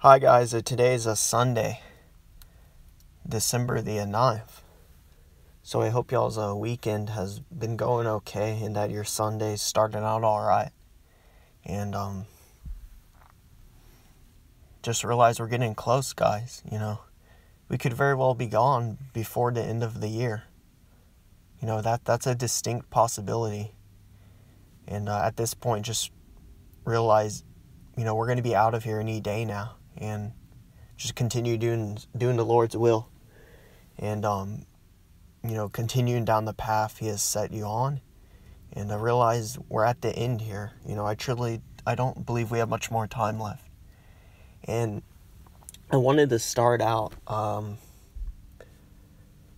Hi guys, uh, today is a Sunday, December the 9th. So I hope y'all's uh, weekend has been going okay and that your Sunday's starting out alright. And um just realize we're getting close, guys, you know. We could very well be gone before the end of the year. You know, that that's a distinct possibility. And uh, at this point just realize, you know, we're going to be out of here any day now and just continue doing doing the Lord's will, and um, you know, continuing down the path He has set you on, and I realize we're at the end here. You know, I truly I don't believe we have much more time left, and I wanted to start out. Um,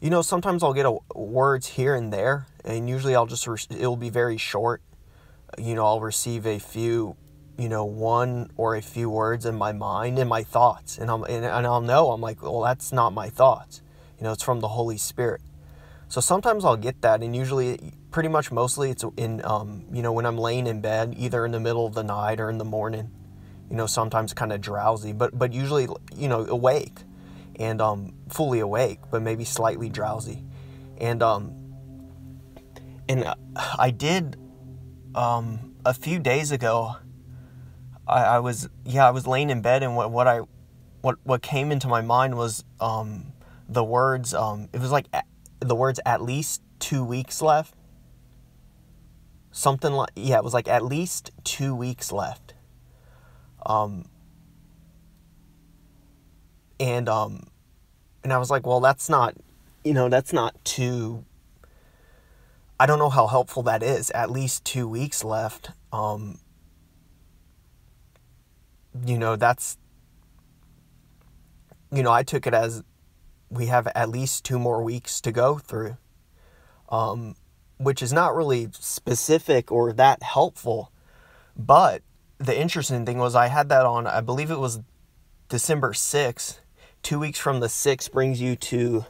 you know, sometimes I'll get a, words here and there, and usually I'll just re- it'll be very short. You know, I'll receive a few you know, one or a few words in my mind and my thoughts. And, I'm, and, and I'll know, I'm like, well, that's not my thoughts. You know, it's from the Holy Spirit. So sometimes I'll get that, and usually, pretty much mostly, it's in, um, you know, when I'm laying in bed, either in the middle of the night or in the morning. You know, sometimes kind of drowsy, but but usually, you know, awake, and um, fully awake, but maybe slightly drowsy, and um, and I did, um, a few days ago. I, I was yeah I was laying in bed and what what I what what came into my mind was um, the words um, it was like the words at least two weeks left. Something like yeah it was like at least two weeks left. Um and um and I was like well that's not you know that's not too I don't know how helpful that is at least two weeks left. Um you know, that's, you know, I took it as we have at least two more weeks to go through, um, which is not really specific or that helpful. But the interesting thing was, I had that on, I believe it was December 6th. Two weeks from the 6th brings you to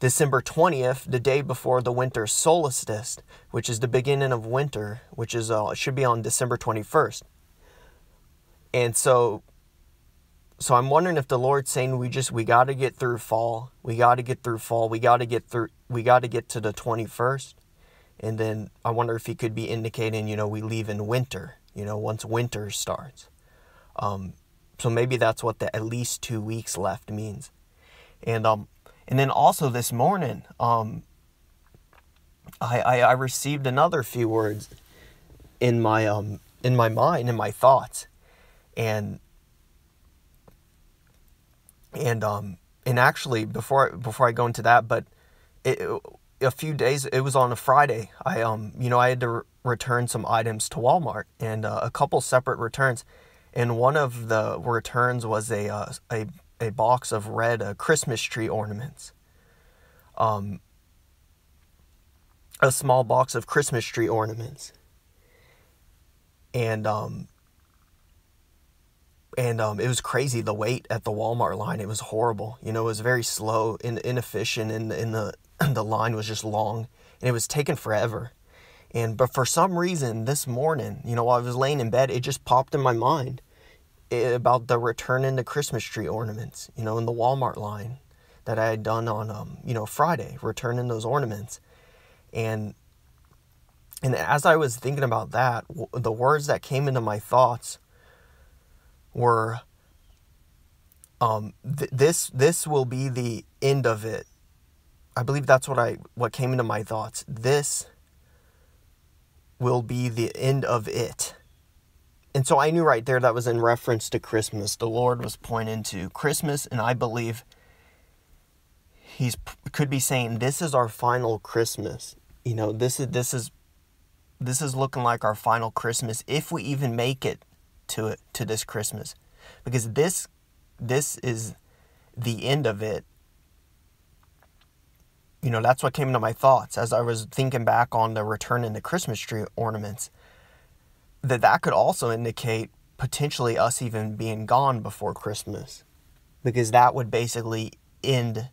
December 20th, the day before the winter solstice, which is the beginning of winter, which is uh, should be on December 21st. And so so I'm wondering if the Lord's saying we just we got to get through fall. We got to get through fall. We got to get through we got to get to the 21st. And then I wonder if he could be indicating, you know, we leave in winter, you know, once winter starts. Um, so maybe that's what the at least 2 weeks left means. And um and then also this morning, um I, I, I received another few words in my um in my mind in my thoughts and and um and actually before before I go into that, but it, a few days it was on a Friday. I um you know I had to re- return some items to Walmart and uh, a couple separate returns, and one of the returns was a uh, a a box of red uh, Christmas tree ornaments. Um, a small box of Christmas tree ornaments. And um, and um, it was crazy the wait at the Walmart line. It was horrible. You know, it was very slow and inefficient, and in the the line was just long, and it was taking forever. And but for some reason this morning, you know, while I was laying in bed, it just popped in my mind eh, about the returning the Christmas tree ornaments. You know, in the Walmart line that I had done on um, you know Friday, returning those ornaments, and and as I was thinking about that, the words that came into my thoughts were um, th- this this will be the end of it. I believe that's what I what came into my thoughts. This will be the end of it. And so I knew right there that was in reference to Christmas. The Lord was pointing to Christmas and I believe he's could be saying this is our final Christmas. You know, this is this is this is looking like our final Christmas if we even make it to it to this Christmas. Because this this is the end of it. You know that's what came into my thoughts as I was thinking back on the return in the Christmas tree ornaments that that could also indicate potentially us even being gone before Christmas. Because that would basically end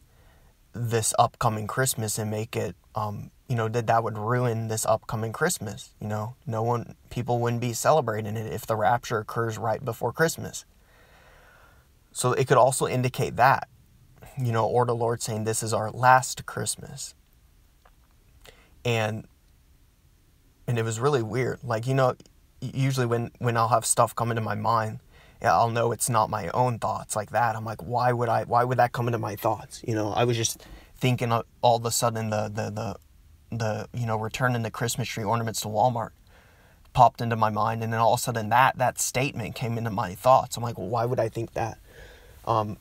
this upcoming Christmas and make it um, you know, that that would ruin this upcoming Christmas. You know, no one, people wouldn't be celebrating it if the rapture occurs right before Christmas. so it could also indicate that, you know, or the Lord saying this is our last Christmas. And and it was really weird. Like, you know, usually when when I'll have stuff come into my mind, I'll know it's not my own thoughts like that. I'm like, why would I why would that come into my thoughts? You know, I was just thinking all of a sudden the the the the you know returning the Christmas tree ornaments to Walmart popped into my mind, and then all of a sudden that that statement came into my thoughts. I'm like, well, why would I think that? Um,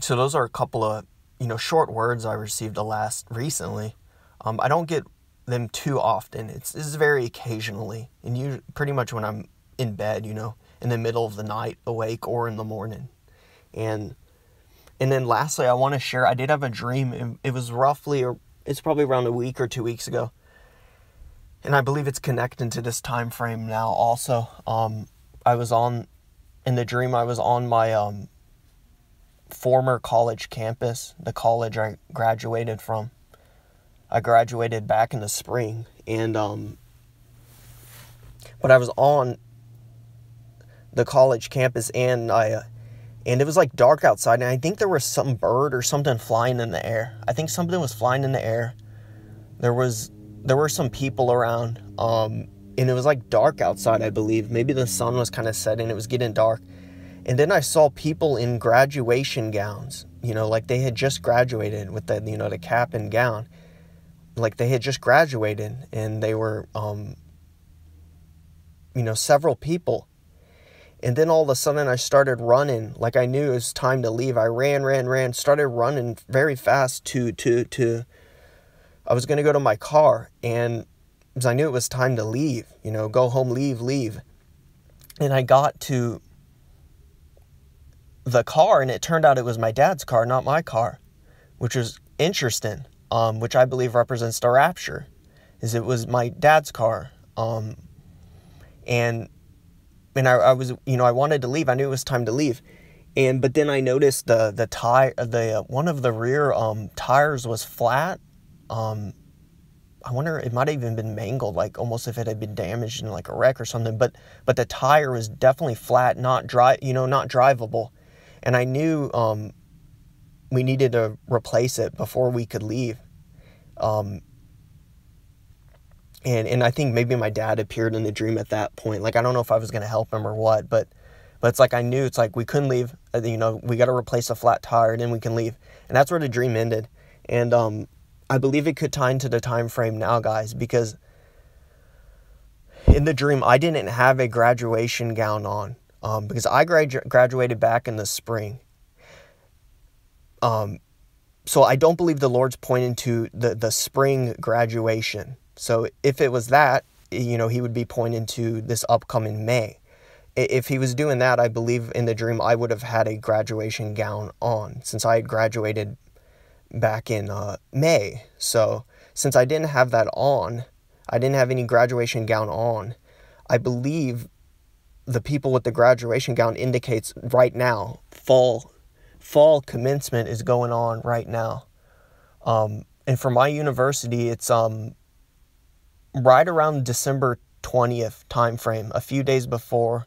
so those are a couple of you know short words I received the last recently. Um, I don't get them too often. It's, it's very occasionally, and you pretty much when I'm in bed, you know, in the middle of the night, awake or in the morning, and and then lastly, I want to share. I did have a dream. It, it was roughly, it's probably around a week or two weeks ago, and I believe it's connected to this time frame now. Also, um, I was on in the dream. I was on my um, former college campus, the college I graduated from. I graduated back in the spring, and um, but I was on the college campus, and I, uh, and it was like dark outside, and I think there was some bird or something flying in the air. I think something was flying in the air. There was there were some people around, um, and it was like dark outside. I believe maybe the sun was kind of setting. It was getting dark, and then I saw people in graduation gowns. You know, like they had just graduated with the you know the cap and gown like they had just graduated and they were um, you know several people and then all of a sudden i started running. Like i knew it was time to leave. I ran ran ran started running very fast to to to i was going to go to my car and because i knew it was time to leave you know go home leave leave. And i got to the car and it turned out it was my dad's car not my car which was interesting um, which I believe represents the rapture, is it was my dad's car, um, and and I, I, was you know I wanted to leave. I knew it was time to leave, and but then I noticed the the tire the uh, one of the rear um, tires was flat. Um, I wonder it might have even been mangled, like almost if it had been damaged in like a wreck or something. But but the tire was definitely flat, not dry, you know, not drivable. And I knew um, we needed to replace it before we could leave. Um, and and I think maybe my dad appeared in the dream at that point. Like I don't know if I was gonna help him or what, but but it's like I knew it's like we couldn't leave. Uh, you know, we got to replace a flat tire, and then we can leave. And that's where the dream ended. And um, I believe it could tie into the time frame now, guys, because in the dream I didn't have a graduation gown on um, because I gradu- graduated back in the spring. Um, so I don't believe the Lord's pointing to the, the spring graduation. So if it was that, you know, he would be pointing to this upcoming May. If he was doing that, I believe in the dream I would have had a graduation gown on since I had graduated back in uh, May. So since I didn't have that on, I didn't have any graduation gown on, I believe the people with the graduation gown indicates right now fall fall commencement is going on right now. Um, and for my university, it's um, right around December 20th time frame, a few days before,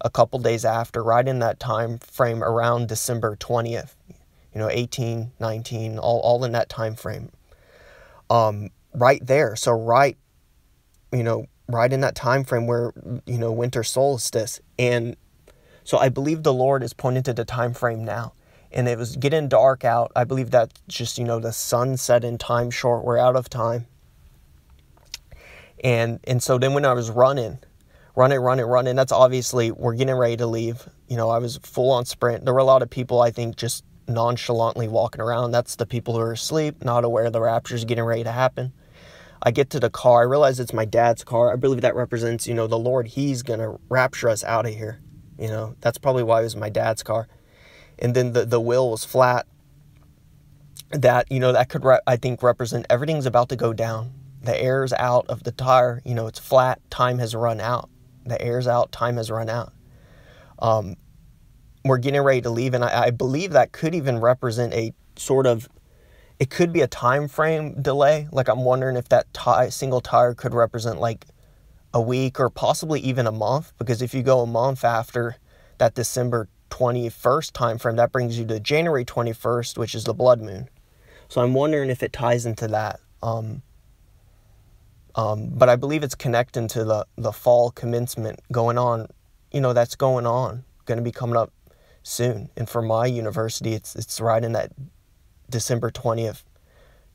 a couple days after, right in that time frame around December 20th, you know, 18, 19, all, all in that time frame. Um, right there. So right, you know, right in that time frame where, you know, winter solstice. And so I believe the Lord is pointing to the time frame now and it was getting dark out. I believe that's just, you know, the sun set in time short. We're out of time. And and so then when I was running, running, running, running, that's obviously we're getting ready to leave. You know, I was full on sprint. There were a lot of people I think just nonchalantly walking around. That's the people who are asleep, not aware the rapture's getting ready to happen. I get to the car, I realize it's my dad's car. I believe that represents, you know, the Lord, He's gonna rapture us out of here. You know, that's probably why it was my dad's car and then the, the wheel was flat that you know that could i think represent everything's about to go down the air's out of the tire you know it's flat time has run out the air's out time has run out um, we're getting ready to leave and I, I believe that could even represent a sort of it could be a time frame delay like i'm wondering if that tie, single tire could represent like a week or possibly even a month because if you go a month after that december 21st time frame, that brings you to January 21st, which is the blood moon. So I'm wondering if it ties into that. Um, um, but I believe it's connecting to the, the fall commencement going on, you know, that's going on, going to be coming up soon. And for my university, it's, it's right in that December 20th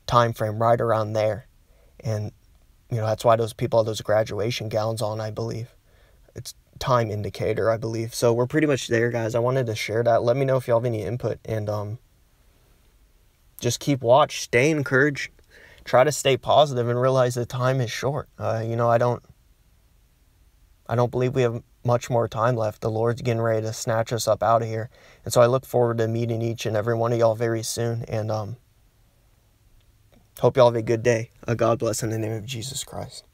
time frame, right around there. And, you know, that's why those people have those graduation gowns on, I believe. It's time indicator, I believe. So we're pretty much there, guys. I wanted to share that. Let me know if you have any input and um, just keep watch, stay encouraged try to stay positive and realize the time is short. Uh, you know, I don't, I don't believe we have much more time left. The Lord's getting ready to snatch us up out of here, and so I look forward to meeting each and every one of y'all very soon. And um, hope y'all have a good day. A God bless in the name of Jesus Christ.